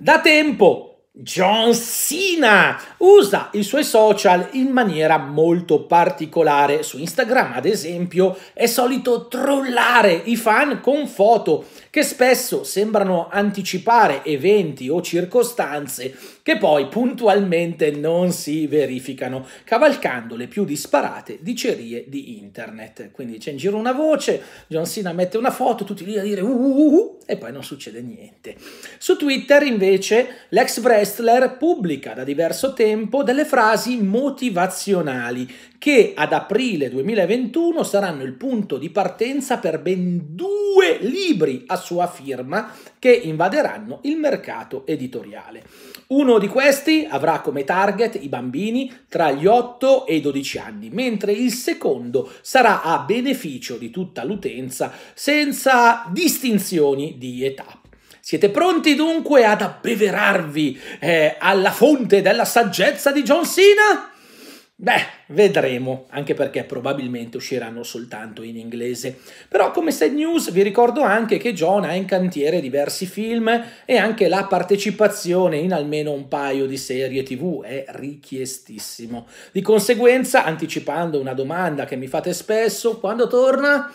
Da tempo John Cena usa i suoi social in maniera molto particolare. Su Instagram, ad esempio, è solito trollare i fan con foto che spesso sembrano anticipare eventi o circostanze che poi puntualmente non si verificano, cavalcando le più disparate dicerie di internet. Quindi c'è in giro una voce, John Cena mette una foto, tutti lì a dire uh, uh, uh, e poi non succede niente. Su Twitter invece l'ex wrestler pubblica da diverso tempo delle frasi motivazionali che ad aprile 2021 saranno il punto di partenza per ben due libri a sua firma che invaderanno il mercato editoriale. Uno di questi avrà come target i bambini tra gli 8 e i 12 anni, mentre il secondo sarà a beneficio di tutta l'utenza senza distinzioni di età. Siete pronti dunque ad abbeverarvi eh, alla fonte della saggezza di John Cena? Beh, vedremo, anche perché probabilmente usciranno soltanto in inglese. Però come side news vi ricordo anche che John ha in cantiere diversi film e anche la partecipazione in almeno un paio di serie tv è richiestissimo. Di conseguenza, anticipando una domanda che mi fate spesso, quando torna?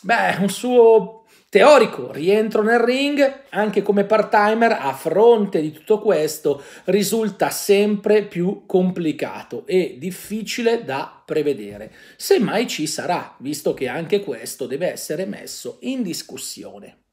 Beh, un suo teorico rientro nel ring, anche come part-timer, a fronte di tutto questo, risulta sempre più complicato e difficile da prevedere. Se mai ci sarà, visto che anche questo deve essere messo in discussione.